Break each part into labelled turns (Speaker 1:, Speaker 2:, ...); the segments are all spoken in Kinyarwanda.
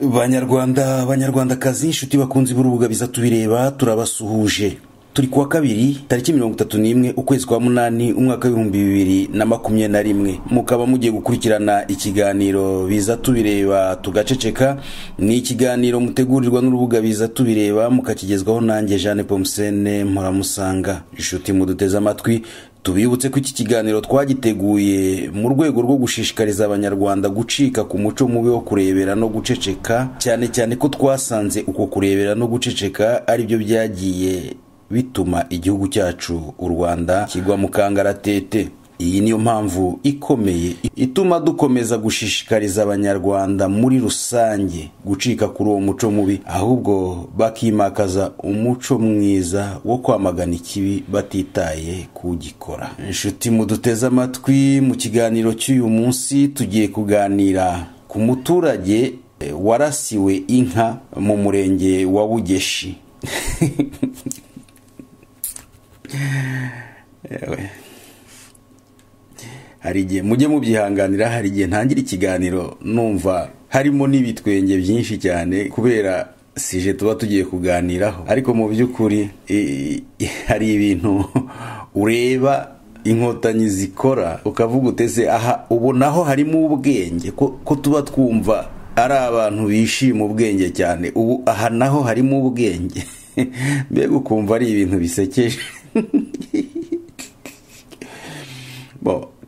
Speaker 1: banyarwanda banyarwandakazi inshuti bakunze b'urubuga biza tubireba turabasuhuje. Turi kuwa kabiri tariki mirongo itatu n'imwe ukwezi kwa munani umwaka w'ibihumbi bibiri na makumyabiri na rimwe. Mukaba mugiye gukurikirana ikiganiro biza tubireba tugaceceka. Ni ikiganiro mutegurirwa n'urubuga biza tubireba mukakigezwaho nanjye jeanne pomusene mpuramusanga inshuti muduteze amatwi tubibutse ko iki kiganiro twagiteguye mu rwego rwo gushishikariza abanyarwanda gucika ku muco mubi wo kurebera no guceceka cyane cyane ko twasanze uko kurebera no guceceka ari byo byagiye bituma igihugu cyacu u rwanda kigwa mu kangaratete iyi niyo mpamvu ikomeye ituma dukomeza gushishikariza abanyarwanda muri rusange gucika kuri uwo muco mubi ahubwo bakimakaza umuco mwiza wo kwamagana ikibi batitaye kugikora. Inshuti muduteze amatwi mu kiganiro cy'uyu munsi tugiye kuganira ku muturage warasiwe inka mu murenge wa bugeshi. hari igihe mujye mubyihanganira hari igihe ntangira ikiganiro numva harimo n'ibitwenge byinshi cyane kubera sije tuba tugiye kuganiraho. Ariko mu by'ukuri hari ibintu ureba inkotanyi zikora ukavuga utese aha ubu naho harimo ubwenge? Ko tuba twumva ari abantu bishima ubwenge cyane ubu aha naho harimo ubwenge? Mbega ukumva ari ibintu bisekeje.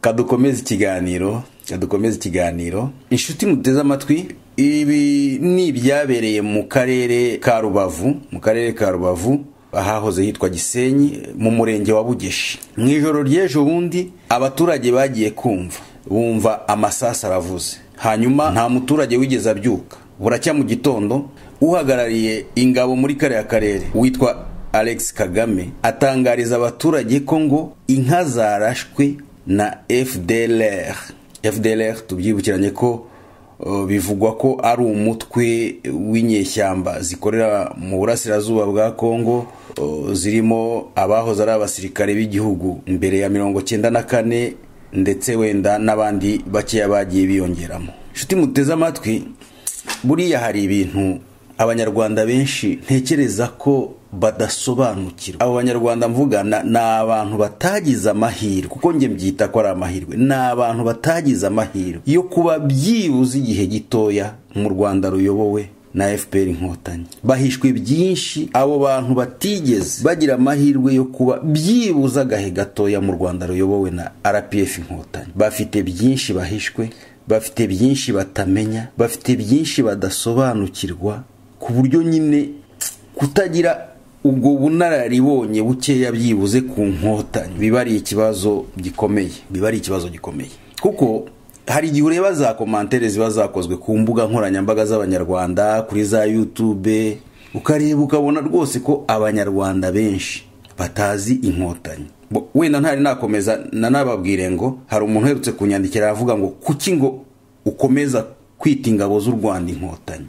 Speaker 1: kadukomeza ikiganiro kadukomeza ikiganiro. Inshuti muteze amatwi ibi ni ibyabereye mu karere ka rubavu mu karere ka rubavu ahahoze hitwa gisenyi mu murenge wa bugeshi. Mu ijoro ry'ejo bundi abaturage bagiye kumva bumva amasasu aravuze. Hanyuma nta muturage wigeze abyuka. Buracya mu gitondo uhagarariye ingabo muri kariya karere witwa alex kagame atangariza abaturage ko ngo inka zarashwe na fdlr fdlr tubyibukiranye ko bivugwa ko ari umutwe w'inyeshyamba zikorera mu burasirazuba bwa kongo zirimo abahoze ari abasirikare b'igihugu mbere ya mirongo cyenda na kane ndetse wenda n'abandi bakeya bagiye biyongeramo. Inshuti muteze amatwi buriya hari ibintu abanyarwanda benshi ntekereza ko badasobanukirwa abo banyarwanda mvugana ni abantu batagize amahirwe kuko njye mbyita ko ari amahirwe. Ni abantu batagize amahirwe yo kuba byibuze igihe gitoya mu rwanda ruyobowe na fpr inkotanyi. Bahishwe byinshi abo bantu batigeze bagira amahirwe yo kuba byibuze agahe gatoya mu rwanda ruyobowe na rpf inkotanyi. Bafite byinshi bahishwe bafite byinshi batamenya bafite byinshi badasobanukirwa ku buryo nyine kutagira ubwo bunararibonye bukeya byibuze ku nkotanyi. Biba ari ikibazo gikomeye biba ari ikibazo gikomeye. Kuko hari igihe ureba za komantere ziba zakozwe ku mbuga nkoranyambaga z'abanyarwanda kuri za yutube ukareba ukabona rwose ko abanyarwanda benshi batazi inkotanyi. Wenda ntari nakomeza nanababwire ngo hari umuntu uherutse kunyandikira aravuga ngo kuki ngo ukomeza kwita ingabo z'u rwanda inkotanyi?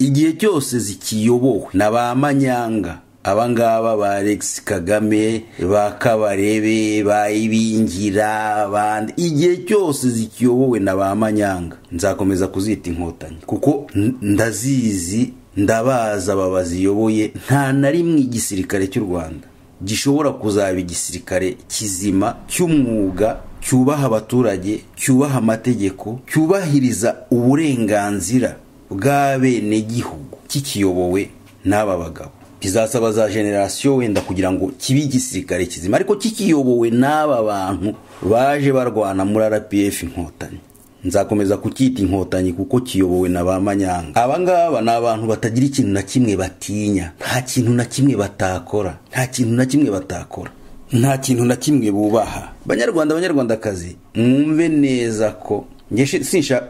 Speaker 1: Igihe cyose zikiyobowe na ba manyanga abangaba ba alex kagame ba kabarebe ba ibingira igihe cyose zikiyobowe na ba manyanga nzakomeza kuzita inkotanyi kuko ndazizi ndabaza aba baziyoboye nta na rimwe igisirikare cy'u rwanda gishobora kuzaba igisirikare kizima cy'umwuga cyubaha abaturage cyubaha amategeko cyubahiriza uburenganzira bw'abenegihugu kikiyobowe n'aba bagabo. Bizasaba za generasiyo wenda kugira ngo kibe igisirikare kizima. Ariko kikiyobowe n'aba bantu baje barwana muri rpf inkotanyi. Nzakomeza kucyita inkotanyi kuko kiyobowe na ba manyanga. Aba ngaba ni abantu batagira ikintu na kimwe batinya. Nta kintu na kimwe batakora. Nta kintu na kimwe batakora. Nta kintu na kimwe bubaha. Banyarwanda banyarwandakazi mwumve neza ko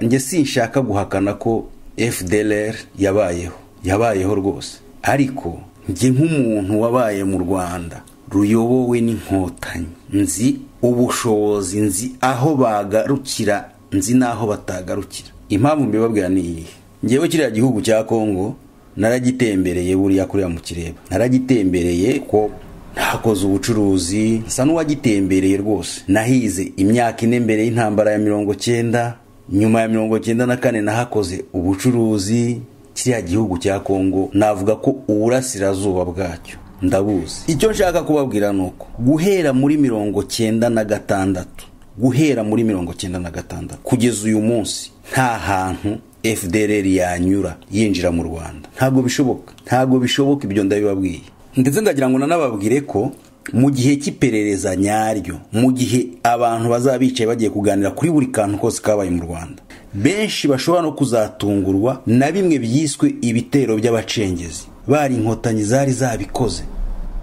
Speaker 1: njye sinshaka guhakana ko fdlr yabayeho. Yabayeho rwose. Ariko njye nk'umuntu wabaye mu rwanda ruyobowe n'inkotanyi. Nzi ubushobozi nzi aho bagarukira nzi n'aho batagarukira. Impamvu mbibabwira ni iyihe? Ngewe kiriya gihugu cya kongo naragitembereye buriya kuriya mu kireba. Naragitembereye ko ntakoze ubucuruzi nsa n'uwagitembereye rwose. Nahize imyaka ine mbere y'intambara ya mirongo cyenda nyuma ya mirongo cyenda na kane nahakoze ubucuruzi kiriya gihugu cya kongo navuga ko uburasirazuba bwacyo. Ndabuzi. Icyo nshaka kubabwira ni uko guhera muri mirongo cyenda na gatandatu guhera muri mirongo cyenda na gatandatu kugeza uyu munsi nta hantu fdr yanyura yinjira mu rwanda. Ntabwo bishoboka. Ntabwo bishoboka ibyo ndabibabwiye. Ndetse ndagira ngo nanababwire ko mu gihe cy'iperereza nyaryo mu gihe abantu bazaba bicaye bagiye kuganira kuri buri kantu kose kabaye mu rwanda. Benshi bashobora no kuzatungurwa na bimwe byiswe ibitero by'abacengezi. Bari inkotanyi zari zabikoze.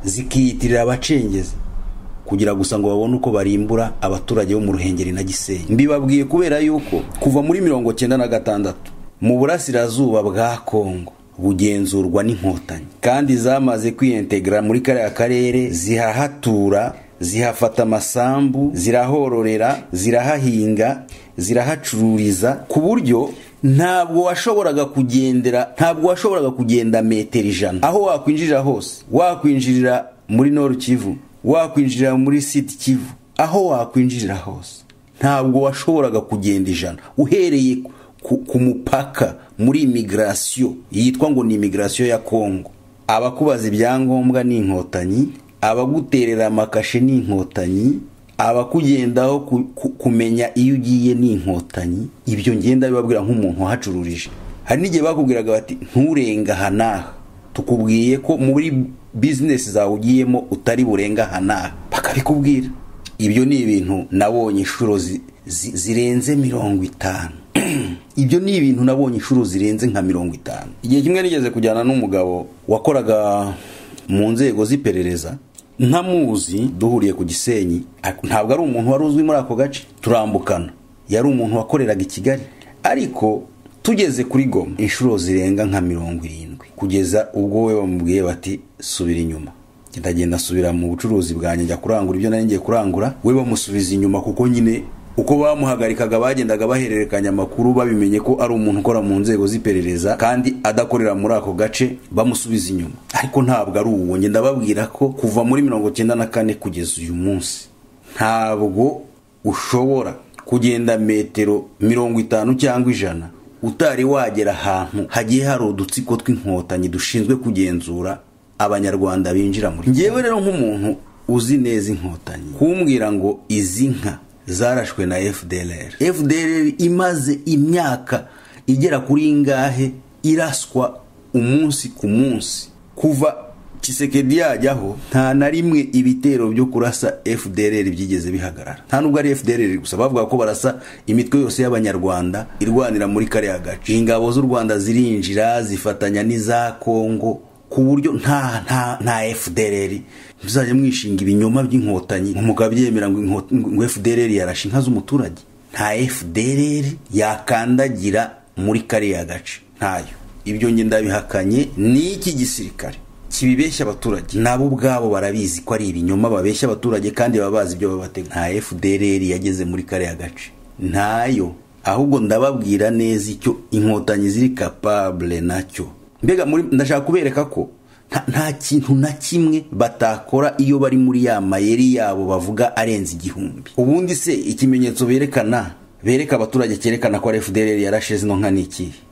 Speaker 1: Zikiyitirira abacengezi. Kugira gusa ngo babone uko barimbura abaturage bo mu ruhengeri na gisenyi. Mbibabwiye kubera yuko kuva muri mirongo cyenda na gatandatu mu burasirazuba bwa kongo bugenzurwa n'inkotanyi. Kandi zamaze kwiyentegara muri kariya karere zihahatura zihafata amasambu zirahororera zirahahinga zirahacururiza ku buryo ntabwo washoboraga kugendera ntabwo washoboraga kugenda metero ijana. Aho wakwinjirira hose. Wakwinjirira muri noru kivu wakwinjirira muri siti kivu aho wakwinjirira hose. Ntabwo washoboraga kugenda ijana. Uhereye ku mupaka muri imigirasiyo yitwa ngo ni imigirasiyo ya kongo abakubaza ibyangombwa ni inkotanyi abaguterera amakashe ni inkotanyi abakugendaho kumenya iyo ugiye ni inkotanyi. Ibyo ngenda bibabwira nk'umuntu wahacururije. Hari n'igihe bakubwiraga bati nturenga aha. N'aha tukubwiye ko muri bizinesi zawe ugiyemo utari burenga aha. N'aha bakabikubwira. Ibyo ni ibintu nabonye inshuro zirenze mirongo itanu. Ibyo ni ibintu nabonye inshuro zirenze nka mirongo itanu. Igihe kimwe nigeze kujyana n'umugabo wakoraga mu nzego z'iperereza ntamuzi duhuriye ku gisenyi ntabwo ari umuntu wari uzwi muri ako gace. Turambukana. Yari umuntu wakoreraga i kigali. Ariko tugeze kuri goma inshuro zirenga nka mirongo irindwi. Kugeza ubwo we bamubwiye bati subira inyuma. Ndagenda asubira mu bucuruzi bwanjye njya kurangura ibyo nari ngiye kurangura. We bamusubiza inyuma kuko nyine uko bamuhagarikaga bagendaga bahererekanya amakuru babimenye ko ari umuntu ukora mu nzego z'iperereza kandi adakorera muri ako gace bamusubiza inyuma. Ariko ntabwo ari uwo. Ngenda babwira ko kuva muri mirongo cyenda na kane kugeza uyu munsi ntabwo ushobora kugenda metero mirongo itanu cyangwa ijana utari wagera ahantu hagiye hari udutsiko tw'inkotanyi dushinzwe kugenzura abanyarwanda binjira muri ngewe rero nk'umuntu uzi neza inkotanyi kumbwira ngo izi nka zarashwe na fdr fdr imaze imyaka igera kuri ingahe iraswa umunsi ku munsi. Kuva kisekedi yajyaho nta na rimwe ibitero byo kurasa fdr byigeze bihagarara. Nta nubwo ari fdr gusa bavuga ko barasa imitwe yose y'abanyarwanda irwanira muri kariya gace. Ingabo z'u rwanda zirinjira zifatanya n'iza kongo ku buryo nta nta nta fdr muzajya mwishinga ibinyoma by'inkotanyi. Mukabyemera ngo ngo fdr yarashe inka z'umuturage. Nta fdr yakandagira muri kariya gace. Ntayo. Ibyo nge ndabihakanye ni iki gisirikare? Kibibeshya abaturage. Nabo ubwabo barabizi ko ari ibinyoma babeshya abaturage kandi baba bazi ibyo babatega. Nta fdr yageze muri kariya gace. Ntayo. Ahubwo ndababwira neza icyo inkotanyi ziri kapabule na cyo. Mbega ndashaka kubereka ko nta kintu na kimwe batakora iyo bari muri ya mayeri yabo bavuga arenze igihumbi. Ubundi se ikimenyetso berekana bereka abaturage cyerekana ko fdr yarashe zino nka ni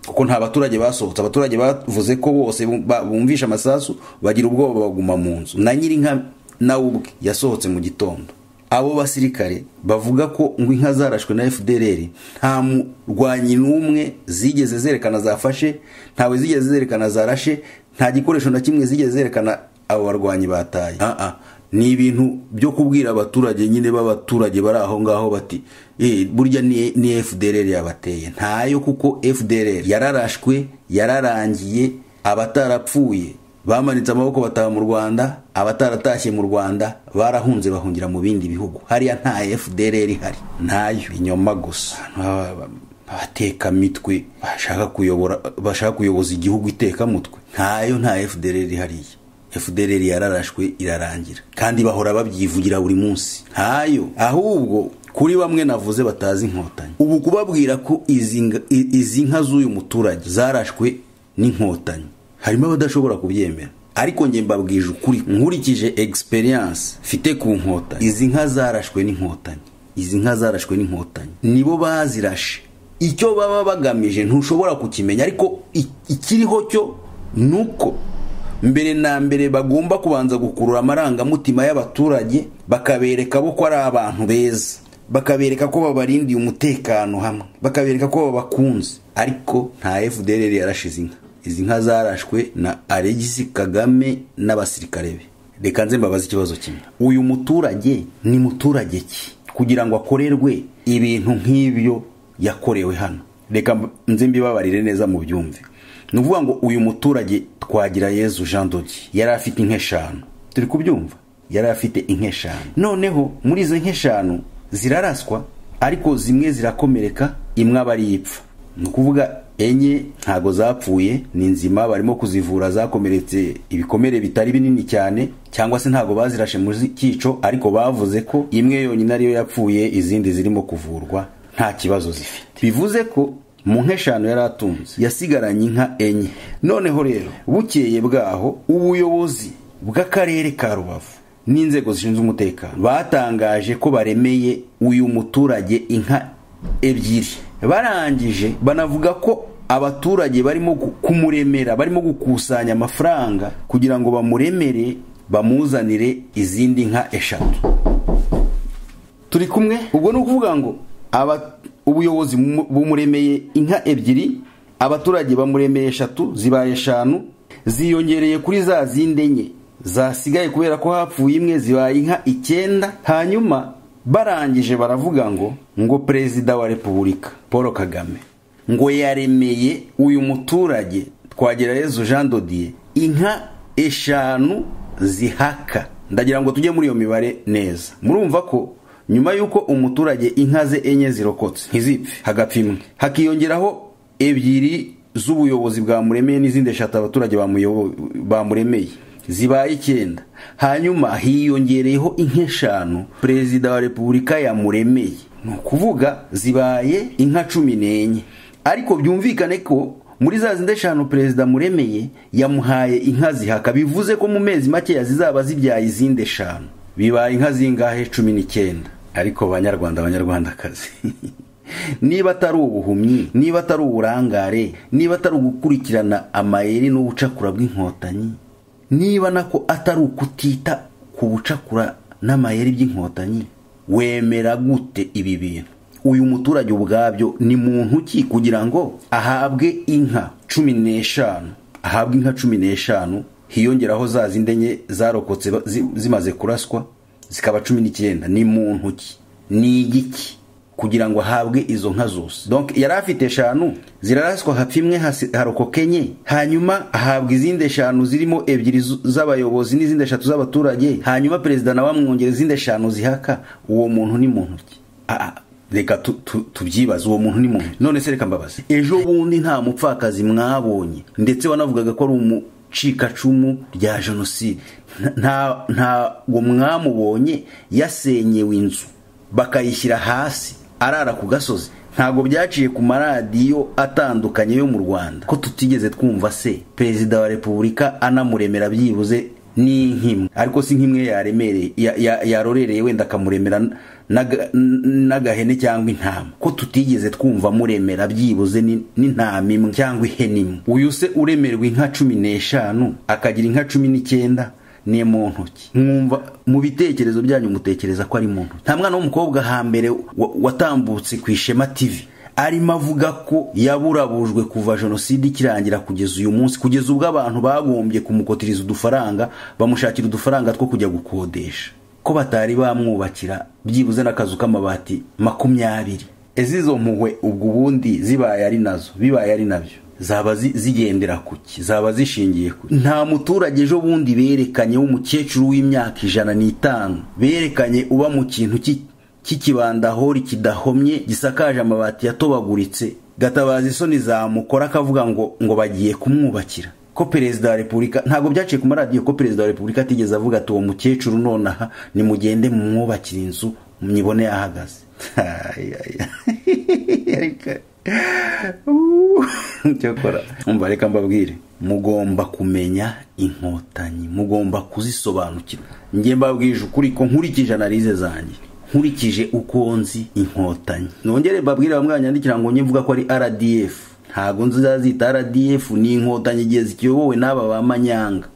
Speaker 1: kuko nta baturage basohotse. Abaturage bavuze ko bose bumvisha amasasu bagira ubwoba baguma mu nzu. Na nyirinka nawe ubwe yasohotse mu gitondo. Abo basirikare bavuga ko ngo inka zarashwe na fdr nta murwanyi n'umwe zigeze zerekana zafashe ntawe zigeze zerekana zarashe nta gikoresho na kimwe zigeze zerekana abo barwanyi bataye. Ni ibintu byo kubwira abaturage nyine b'abaturage bari aho ngaho bati burya ni fdr yabateye. Ntayo kuko fdr yararashwe yararangiye abatarapfuye. Bamanitse amaboko bataha mu rwanda abataratashye mu rwanda barahunze bahungira mu bindi bihugu. Hariya nta fdr ihari. Ntayo inyoma gusa. Abatekamitwe bashaka kuyobora bashaka kuyoboza igihugu itekamutwe. Ntayo nta fdr hariya fdr yararashwe irarangira. Kandi bahora babyivugira buri munsi. Ntayo. Ahubwo kuri bamwe navuze batazi inkotanyi. Ubu kubabwira ko izi nka z'uyu muturage zarashwe n'inkotanyi. Harimo abadashobora kubyemera. Ariko njye mbabwije ukuri nkurikije experience mfite ku nkotanyi. Izi nka zarashwe n'inkotanyi. Izi nka zarashwe n'inkotanyi. Nibo bazirashe. Icyo baba bagamije ntushobora kukimenya ariko ikiriho cyo ni uko mbere na mbere bagomba kubanza gukurura amarangamutima y'abaturage bakabereka bo ko ari abantu beza. Bakabereka ko babarindiye umutekano hamwe. Bakabereka ko babakunze. Ariko nta fdr yarashize inka izi nka zarashwe na alegisi kagame n'abasirikare be. Reka nze mbabaze ikibazo kimwe. Uyu muturage ni muturage ki? Kugira ngo akorerwe ibintu nk'ibyo yakorewe hano. Reka nze mbibabarire neza mu byumve. Ni ukuvuga ngo uyu muturage twagira yezu jean dodi yari afite inka eshanu turi kubyumva? Yari afite inka eshanu noneho muri izo nka eshanu ziraraswa ariko zimwe zirakomereka imwe aba ari ipfa. Ni ukuvuga enye ntago zapfuye ni nzima barimo kuzivura zakomeretse ibikomere bitari binini cyane cyangwa se ntago bazirashe mu cyico ariko bavuze ko imwe yonyine ariyo yapfuye izindi zirimo kuvurwa nta kibazo zifite. Bivuze ko mu nka eshanu yari atunze yasigaranye inka enye. Noneho rero bukeye bwaho ubuyobozi bw'akarere ka rubavu n'inzego zishinzwe umutekano batangaje ko baremeye uyu muturage inka ebyiri. Barangije banavuga ko abaturage barimo kumuremera barimo gukusanya amafaranga kugira ngo bamuremere bamuzanire izindi nka eshatu. Turi kumwe? Ubwo ni ukuvuga ngo ubuyobozi bumuremeye inka ebyiri abaturage bamuremeye eshatu zibaye eshanu ziyongereye kuri za zindi enye. Zasigaye kubera ko hapfuye imwe zibaye inka icyenda. Hanyuma barangije baravuga ngo ngo perezida wa repubulika paul kagame ngo yaremeye uyu muturage twagerayezu jean dodiye inka eshanu zihaka. Ndagira ngo tujye muri iyo mibare neza. Murumva ko nyuma y'uko umuturage inka ze enye zirokotse ntizipfe hagapfa imwe. Hakiyongeraho ebyiri z'ubuyobozi bwamuremeye n'izindi eshatu abaturage bamuremeye. Zibaye icyenda. Hanyuma hiyongereyeho inka eshanu perezida wa repubulika yamuremeye. Ni ukuvuga zibaye inka cumi n'enye. Ariko byumvikane ko muri za zindi eshanu perezida muremeye yamuhaye inka zihaka. Bivuze ko mu mezi makeya zizaba zibyaye izindi eshanu bibaye inka zingahe cumi n'icyenda? Ariko banyarwanda banyarwandakazi. Niba atari ubuhumyi niba atari uburangare niba atari ugukurikirana amayeri n'ubucakura bw'inkotanyi niba nako atari ukutita ku bucakura n'amayeri by'inkotanyi wemera gute ibi bintu? Uyu muturage ubwabyo ni muntu ki kugira ngo ahabwe inka cumi n'eshanu? Ahabwe inka cumi n'eshanu hiyongeraho za zindi enye zarokotse zimaze kuraswa zikaba cumi n'icyenda. Ni muntu ki? Ni igiki? Kugira ngo ahabwe izo nka zose. Donc yari afite eshanu ziraraswa hapfa imwe harokoka enye. Hanyuma ahabwa izindi eshanu zirimo ebyiri z'abayobozi n'izindi eshatu z'abaturage. Hanyuma perezida nawe amwongera izindi eshanu zihaka. Uwo muntu ni muntu ki? Reka tubyibaze. Uwo muntu ni muntu. None se reka mbabaze. Ejo bundi nta mupfakazi mwabonye. Ndetse wanavugaga ko ari umucikacumu rya jenoside. Ntabwo mwamubonye yasenyewe inzu. Bakayishyira hasi. Arara ku gasozi. Ntabwo byaciye ku maradiyo atandukanye yo mu rwanda. Ko tutigeze twumva se perezida wa repubulika anamuremera byibuze n'inkimwe ariko si nk'imwe yaremereye yarorereye wenda akamuremera n'agahene cyangwa intama. Ko tutigeze twumva muremera byibuze n'intama imwe cyangwa ihene imwe. Uyu se uremerwa inka cumi n'eshanu akagira inka cumi n'icyenda ni mu ntoki. Mwumva mu bitekerezo byanyu mutekereza ko ari mu ntoki. Nta mwana w'umukobwa hambere watambutse ku ishema tv arimo avuga ko yaburabujwe kuva jenoside ikirangira kugeza uyu munsi kugeza ubwo abantu bagombye kumukotiriza udufaranga bamushakira udufaranga two kujya gukodesha. Ko batari bamwubakira byibuze n'akazu k'amabati makumyabiri. Ese izo mpuhwe ubwo ubundi zibaye ari na zo bibaye ari na byo. Zaba zigendera kuki? Zaba zishingiye kuki nta muturage ejo bundi berekanye w'umukecuru w'imyaka ijana n'itanu. Berekanye uba mu kintu cy'ikibandahori kidahomye gisakaje amabati yatobaguritse. Gatabaza isoni zamukora akavuga ngo ngo bagiye kumwubakira. Ko perezida wa repubulika ntabwo byaciye ku maradiyo ko perezida wa repubulika atigeze avuga ati uwo mukecuru nonaha nimugende mumwubakire inzu mwibone yahagaze cyakora umva reka mbabwire. Mugomba kumenya inkotanyi. Mugomba kuzisobanukirwa. Njye mbabwije ukuri ko nkurikije analize zanjye. Nkurikije uko nzi inkotanyi. Nongere mbabwire bamwe banyandikira ngo njye mvuga ko ari rdf ntabwo nzazita rdf ni inkotanyi igihe zikiyobowe n'aba ba manyanga.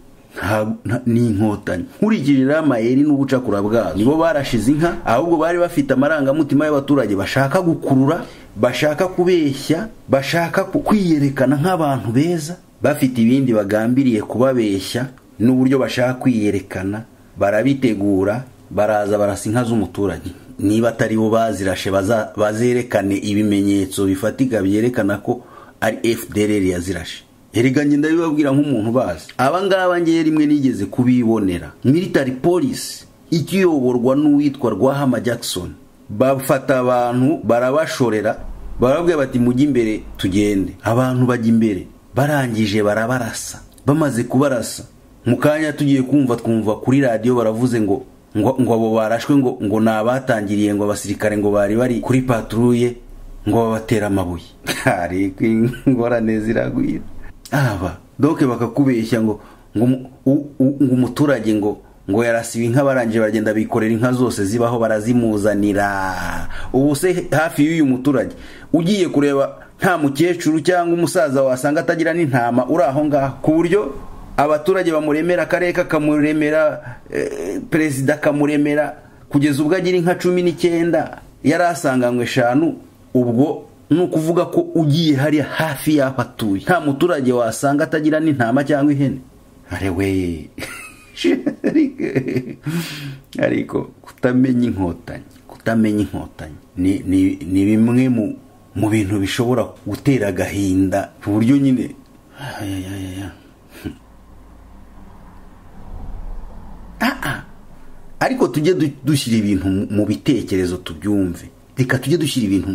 Speaker 1: Ni inkotanyi. Nkurikije rero amayeri n'ubucakura bwazo. Nibo barashize inka ahubwo bari bafite amarangamutima y'abaturage bashaka gukurura bashaka kubeshya bashaka kwiyerekana nk'abantu beza bafite ibindi bagambiriye kubabeshya n'uburyo bashaka kwiyerekana barabitegura baraza barasa inka z'umuturage. Niba atari bo bazirashe bazerekane ibimenyetso bifatika byerekana ko ari fdr yazirashe. Erega ngenda bibabwira nk'umuntu bazi. Abangaba ngewe rimwe nigeze kubibonera. Military police ikiyoborwa n'uwitwa rwahama jackson. Bafata abantu barabashorera barabwira bati mujye imbere tugende. Abantu bajya imbere barangije barabarasa bamaze kubarasa. Mu kanya tugiye kumva twumva kuri radiyo baravuze ngo ngo abo barashwe ngo ngo ni abatangiriye ngo abasirikare ngo bari bari kuri paturuye ngo babatera amabuye. Ariko ingorane ziragwira. Aba doke bakakubeshya ngo ngo umuturage ngo ngo yarasiba inka barangije baragenda bikorera inka zose zibaho barazimuzanira. Ubu se hafi y'uyu muturage ugiye kureba nta mukecuru cyangwa umusaza wasanga atagira n'intama uri aho ngaho. Ku buryo abaturage bamuremera akarere kakamuremera perezida akamuremera kugeza ubwo agira inka cumi n'icyenda yari asanganywe eshanu ubwo ni ukuvuga ko ugiye hariya hafi y'aho atuye. Nta muturage wasanga atagira n'intama cyangwa ihene. Arewe ariko kutamenya inkotanyi kutamenya inkotanyi. Ni bimwe mu bintu bishobora gutera agahinda ku buryo nyine. Ariko tujye dushyira ibintu mu bitekerezo tubyumve. Reka tujye dushyira ibintu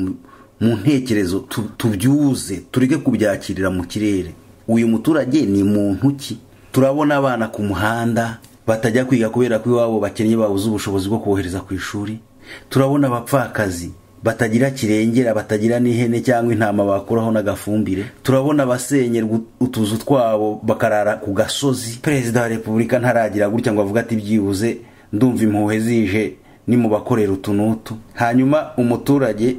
Speaker 1: mu ntekerezo tubyuze tureke kubyakirira mu kirere. Uyu muturage ni muntu ki? Turabona abana ku muhanda batajya kwiga kubera ko iwabo bakennye babuze ubushobozi bwo kohereza ku ishuri. Turabona abapfakazi batagira kirengera batagira n'ihene cyangwa intama bakuraho n'agafumbire. Turabona abasenyerwa utuzu twabo bakarara ku gasozi. Perezida wa repubulika ntaragira gutya ngo avuge ati byibuze ndumva impuhwe zije ni mu bakorera utu n'utu hanyuma umuturage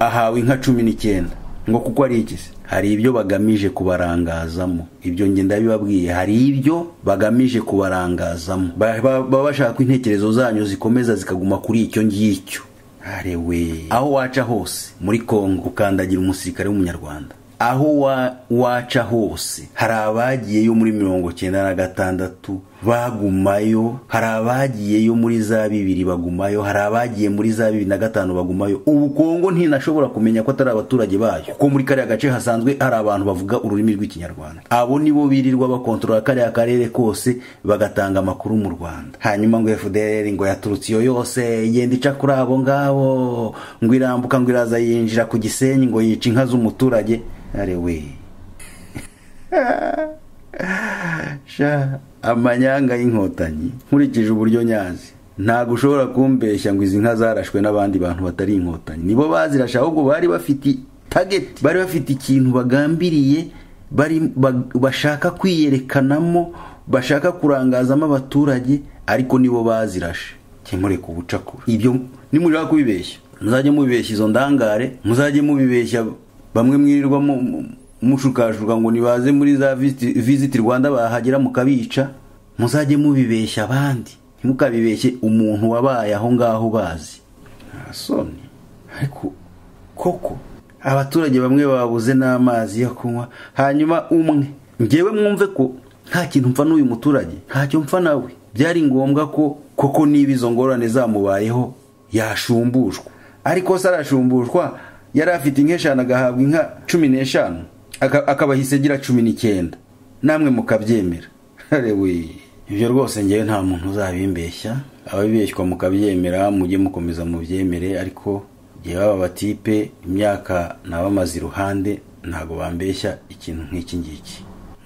Speaker 1: ahawe inka cumi n'icyenda. Ngo kuko ari iki hari ibyo bagamije kubarangazamo. Ibyo ngenda bibabwiye hari ibyo bagamije kubarangazamo. Baba bashaka ko intekerezo zanyu zikomeza zikaguma kuri icyo ngicyo. Arewe aho waca hose muri kongo ukandagira umusirikare w'umunyarwanda. Aho waca hose. Hari abagiyeyo muri mirongo cyenda na gatandatu bagumayo hari abagiyeyo muri za bibiri bagumayo hari abagiye muri za bibiri na gatanu bagumayo. Ubu kongo ntinashobora kumenya ko atari abaturage bayo. Kuko muri kariya gace hasanzwe hari abantu bavuga ururimi rw'ikinyarwanda. Abo nibo birirwa bakontorora kariya karere kose bagatanga amakuru mu rwanda. Hanyuma ngo fdr ngo yaturutse iyo yose igenda ica kuri abo ngabo. Ngo irambuka ngo iraza yinjira ku gisenyi ngo yica inka z'umuturage. Arewe amanyanga y'inkotanyi nkurikije uburyo nyazi. Ntabwo ushobora kumbeshya ngo izi nka zarashwe n'abandi bantu batari inkotanyi. Nibo bazirashe ahubwo bari bafite tageti bari bafite ikintu bagambiriye bashaka kwiyerekanamo bashaka kurangazamo abaturage ariko nibo bazirashe. Kimure ku bucakura. Ibyo nimureba kubibeshya. Muzajye mubibeshya izo ndangare muzajye mubibeshya bamwe mwirirwa mushukashuka ngo nibaze muri za visiti rwanda bahagera mukabica muzajye mubibeshya abandi. Ntimukabibeshye umuntu wabaye aho ngaho bazi arasoni ariko koko abaturage bamwe babuze n'amazi yo kunywa hanyuma umwe ngewe mwumve ko nta kintu mpfa n'uyu muturage ntacyo mpfa nawe. Byari ngombwa ko koko niba izo ngorane zamubayeho yashumbushwa ariko se arashumbushwa yari afite inka eshanu agahabwa inka cumi n'eshanu. Akaba agira cumi n'icyenda. Namwe mukabyemera. Ibyo rwose ngewe nta muntu uzabimbeshya. Ababibeshywa mukabyemera mujye mukomeza mubyemere ariko igihe baba batipe imyaka nabamaze iruhande ntabwo bambeshya ikintu nk'iki ngiki.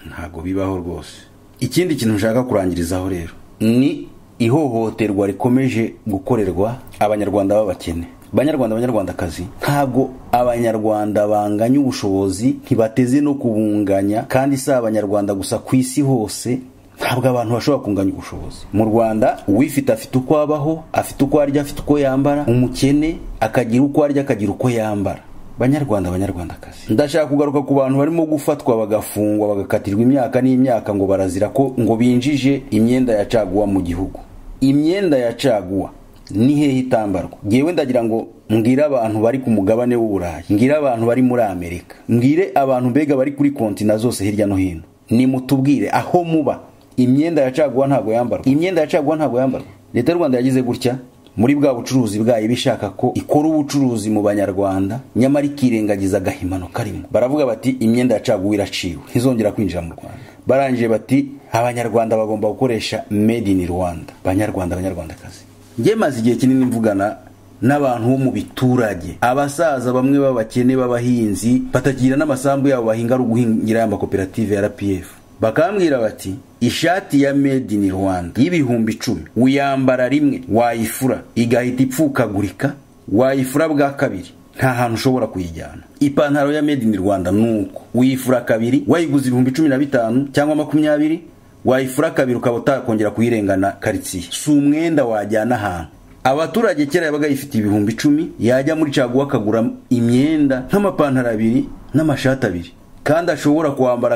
Speaker 1: Ntabwo bibaho rwose. Ikindi kintu nshaka kurangirizaho rero ni ihohoterwa rikomeje gukorerwa abanyarwanda b'abakene. Banyarwanda banyarwandakazi. Ntabwo abanyarwanda banganya ubushobozi ntibateze no kubunganya kandi si abanyarwanda gusa ku isi hose ntabwo abantu bashobora kunganya ubushobozi. Mu rwanda uwifite afite uko abaho afite uko arya afite uko yambara umukene akagira uko arya akagira uko yambara. Banyarwanda banyarwandakazi. Ndashaka kugaruka ku bantu barimo gufatwa bagafungwa bagakatirwa imyaka n'imyaka ngo barazira ko ngo binjije imyenda ya caguwa mu gihugu. Imyenda ya caguwa ni hehe itambarwa ngewe ndagira ngo mbwire abantu bari ku mugabane w'uburayi mbwire abantu bari muri amerika mbwire abantu mbega bari kuri kontina zose hirya no hino. Nimutubwire aho muba. Imyenda ya caguwa ntabwo yambarwa. Imyenda ya caguwa ntabwo yambarwa. Leta y'u rwanda yagize gutya? Muri bwa bucuruzi bwayo bishaka ko ikora ubucuruzi mu banyarwanda nyamara ikirengagiza agahimano karimo. Baravuga bati imyenda ya caguwa iraciwe. Ntizongera kwinjira mu rwanda. Barangije bati abanyarwanda bagomba gukoresha made in rwanda. Banyarwanda banyarwandakazi njye maze igihe kinini mvugana n'abantu bo mu biturage. Abasaza bamwe b'abakene b'abahinzi batagira n'amasambu yabo bahinga ari uguhingira aya makoperative ya rpf bakambwira bati ishati ya made in rwanda y'ibihumbi icumi uyambara rimwe wayifura. Igahita ipfukagurika wayifura bwa kabiri. Nta hantu ushobora kuyijyana. Ipantaro ya made in rwanda ni uko. Uyifura kabiri wayiguze ibihumbi cumi na bitanu cyangwa makumyabiri wayifura kabiri ukaba utakongera kuyirengana karitsiye. Si umwenda wajyana ahantu. Abaturage kera yabaga yifite ibihumbi icumi yajya muri caguwa akagura imyenda nk'amapantaro abiri n'amashati abiri. Kandi ashobora kuwambara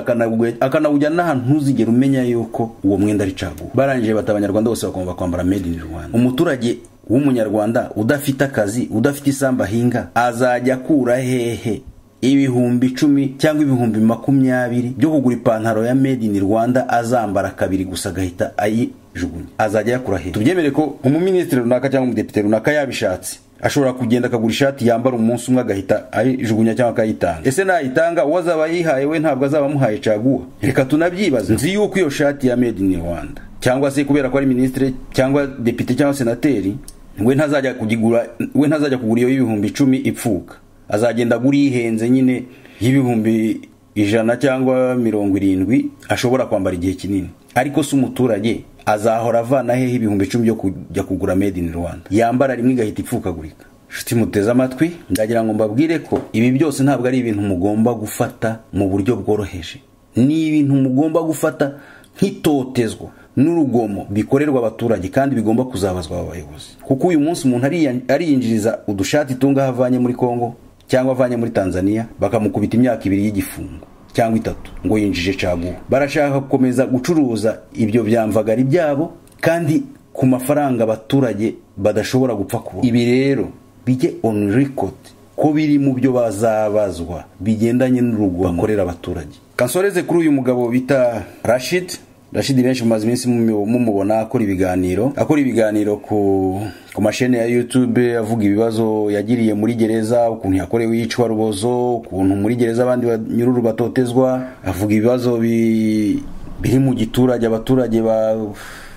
Speaker 1: akanawujyana n'ahantu ntuzigere umenya yuko uwo mwenda ari caguwa. Barangije bata abanyarwanda bose bagomba kwambara made in rwanda. Umuturage w'umunyarwanda udafite akazi udafite isambu ahinga azajya akura hehe? Ibihumbi icumi cyangwa ibihumbi makumyabiri byo kugura ipantaro ya made in rwanda azambara kabiri gusa agahita ayijugunya. Azajya yakura hehe tubyemere ko umuminisitiri runaka cyangwa umudepite runaka yabishatse. Ashobora kugenda akagura ishati yambara umunsi umwe agahita ayijugunya cyangwa akayitanga. Ese nayitanga uwo azaba yihaye we ntabwo azaba amuhaye caguwa? Reka tunabyibaze. Nzi yuko iyo shati ya made in rwanda cyangwa se kubera ko ari minisitiri cyangwa depite cyangwa senateri we ntazajya kugura iyo y'ibihumbi icumi ipfuka. Azagenda agura iyihenze nyine y'ibihumbi ijana cyangwa mirongo irindwi ashobora kwambara igihe kinini. Ariko si umuturage azahora avana hehe ibihumbi icumi byo kujya kugura made in rwanda. Yambara rimwe igahita ipfukagurika. Nshuti muteze amatwi ndagira ngo mbabwire ko ibi byose ntabwo ari ibintu mugomba gufata mu buryo bworoheje. Ni ibintu mugomba gufata nk'itotezwa n'urugomo bikorerwa abaturage kandi bigomba kuzabazwa abayobozi kuko uyu munsi umuntu ariyinjiriza udushati tunga avanye muri kongo cyangwa avanye muri tanzania bakamukubita imyaka ibiri y'igifungo cyangwa itatu ngo yinjije caguwa barashaka gukomeza gucuruza ibyo byamvagari byabo kandi ku mafaranga abaturage badashobora gupfa kubona. Ibi rero bijye on record ko biri mu byo bazabazwa bigendanye n'urugo bakorera abaturage. Kansoreze kuri uyu mugabo bita rashid. Rashidi benshi mumaze iminsi mumubona akora ibiganiro akora ibiganiro ku ku mashene ya youtube avuga ibibazo yagiriye muri gereza ukuntu yakorewe yicwa rubozo ukuntu muri gereza abandi banyururu batotezwa avuga ibibazo biri mu giturage abaturage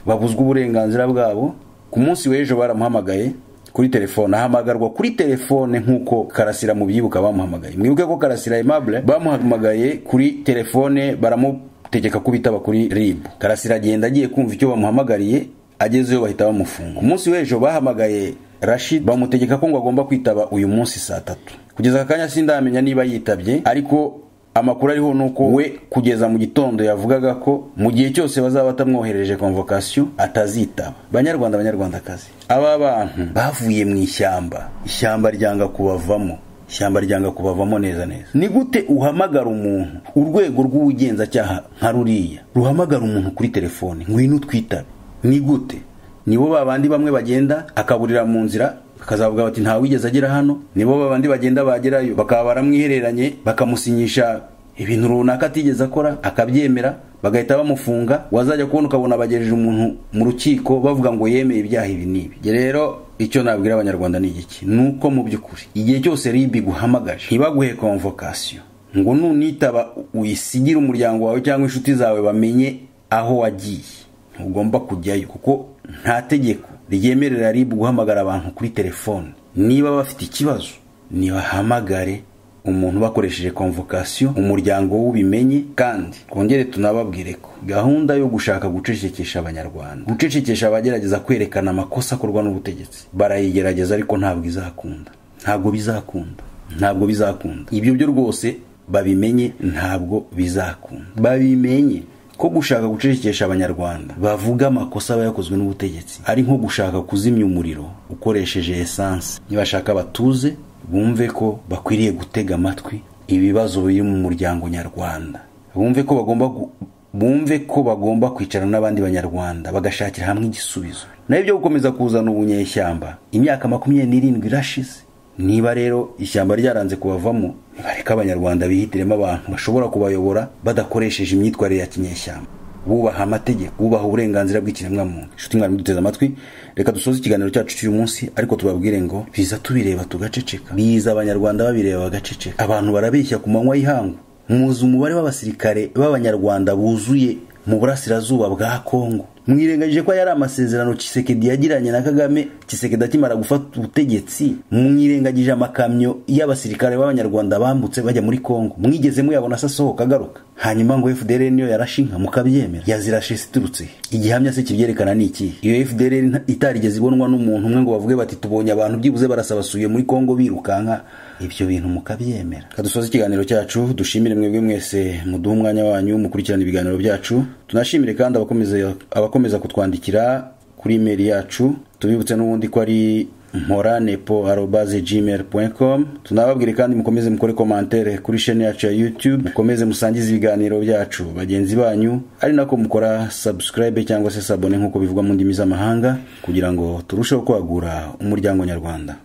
Speaker 1: babuzwa uburenganzira bwabo. Ku munsi w'ejo baramuhamagaye kuri telefone ahamagarwa kuri telefone nk'uko karasira mu byibuka bamuhamagaye. Mwibuke ko karasira aimable bamuhamagaye kuri telefone baramu tegeka ko bitaba kuri rib. Karasira agenda agiye kumva icyo bamuhamagariye agezeyo bahita bamufunga. Ku munsi w'ejo bahamagaye rashid bamutegeka ko ngo agomba kwitaba uyu munsi saa tatu. Kugeza aka kanya sindamenya niba yitabye ariko amakuru ariho ni uko we kugeza mu gitondo yavugaga ko mu gihe cyose bazaba batamwohereje konvokasiyo atazitaba. Banyarwanda banyarwandakazi. Aba bantu bavuye mu ishyamba. Ishyamba ryanga kubavamo. Ishyamba ryanga kubavamo neza neza. Ni gute uhamagara umuntu? Urwego rw'ubugenzacyaha nka ruriya. Ruhamagara umuntu kuri telefone. Ngwino utwitabe ni gute? Nibo babandi bamwe bagenda akaburira mu nzira bakazavuga bati nta wigeze agera hano. Nibo babandi bagenda bagerayo bakaba baramwihereranye bakamusinyisha ibintu runaka atigeze akora akabyemera bagahita bamufunga wazajya kubona ukabona bagejeje umuntu mu rukiko bavuga ngo yemeye ibyaha ibi n'ibi. Rero icyo nabwira abanyarwanda ni igiki? Ni uko mu by'ukuri igihe cyose ribi guhamagaje ntibaguhe konvokasiyo ngo nunitaba uyisigire umuryango wawe cyangwa inshuti zawe bamenye aho wagiye. Ntugomba kujyayo kuko nta tegeko ryemerera ribu guhamagara abantu kuri telefone. Niba bafite ikibazo nibahamagare umuntu bakoresheje konvokasiyo umuryango w'ubimenye kandi twongere tunababwire ko gahunda yo gushaka gucecekesha abanyarwanda gucecekesha abagerageza kwerekana amakosa akorwa n'ubutegetsi barayigerageza ariko ntabwo izakunda. Ntabwo bizakunda. Ntabwo bizakunda. Ibyo byo rwose babimenye ntabwo bizakunda. Babimenye ko gushaka gucecekesha abanyarwanda bavuga amakosa aba yakozwe n'ubutegetsi ari nko gushaka kuzimya umuriro ukoresheje esanse nibashaka batuze bumve ko bakwiriye gutega amatwi ibibazo biri mu muryango nyarwanda. Bumve ko bagomba bumve ko bagomba kwicarana n'abandi banyarwanda bagashakira hamwe igisubizo. Naho ibyo gukomeza kuzana ubunyeshyamba imyaka makumyabiri n'irindwi irashize. Niba rero ishyamba ryaranze kubavamo nibareka abanyarwanda bihitiremo abantu bashobora kubayobora badakoresheje imyitwarire ya kinyeshyamba. Bubaha amategeko bubaha uburenganzira bw'ikiremwamuntu. Inshuti mwari duteze amatwi reka dusoze ikiganiro cyacu cy'uyu munsi ariko tubabwire ngo biza tubireba tugaceceka. Biza abanyarwanda babireba bagaceceka. Abantu barabeshya ku manywa y'ihangu. Muzi umubare w'abasirikare b'abanyarwanda buzuye mu burasirazuba bwa kongo mwirengagije ko yari amasezerano kisekedi yagiranye na kagame kisekedi akimara gufata ubutegetsi. Mwirengagije amakamyo y'abasirikare b'abanyarwanda bambutse bajya muri kongo mwigeze muyabona se asohoka agaruka? Hanyuma ngo fdr niyo yarashe inka mukabyemera. Yazirashe iturutse igihamya se kibyerekana ni iki? Iyo fdr itarigeze ibonwa n'umuntu umwe ngo bavuge bati tubonye abantu byibuze barasabasuye muri kongo birukanka ibyo bintu mukabyemera. Kadusoza ikiganiro cyacu dushimire mwebwe mwese muduha umwanya wanyu mukurikirana ibiganiro byacu. Tunashimire kandi abakomeza kutwandikira kuri imeri yacu. Tubibutse n'ubundi ko ari mporanepo arobaze gmail com. Tunababwire kandi mukomeze mukore komantere kuri sheni yacu ya youtube. Mukomeze musangize ibiganiro byacu. Bagenzi banyu ari nako mukora subscribe cyangwa se sabone nk'uko bivugwa mu ndimi z'amahanga kugira ngo turusheho kwagura umuryango nyarwanda.